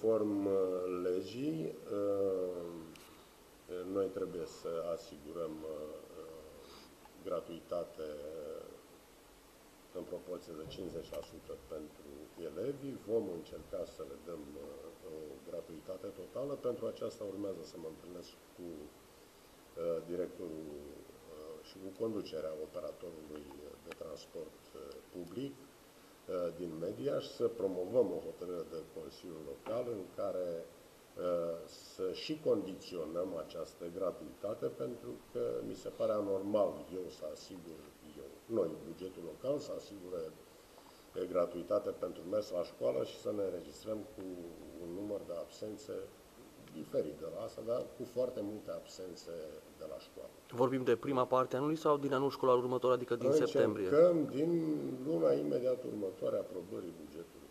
Conform uh, legii, uh, noi trebuie să asigurăm uh, gratuitate în proporție de 50% pentru elevi. Vom încerca să le dăm o gratuitate totală. Pentru aceasta urmează să mă întâlnesc cu directorul și cu conducerea operatorului din media și să promovăm o hotărâre de Consiliul Local în care uh, să și condiționăm această gratuitate pentru că mi se pare anormal eu să asigur, eu, noi, bugetul local, să asigure gratuitate pentru mers la școală și să ne înregistrăm cu un număr de absențe diferit de la asta, dar cu foarte multe absențe de la școală. Vorbim de prima parte a anului sau din anul școlar următor, adică din Încercăm septembrie? din luna imediat următoare aprobării bugetului.